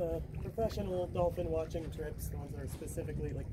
the professional dolphin watching trips, the ones that are specifically like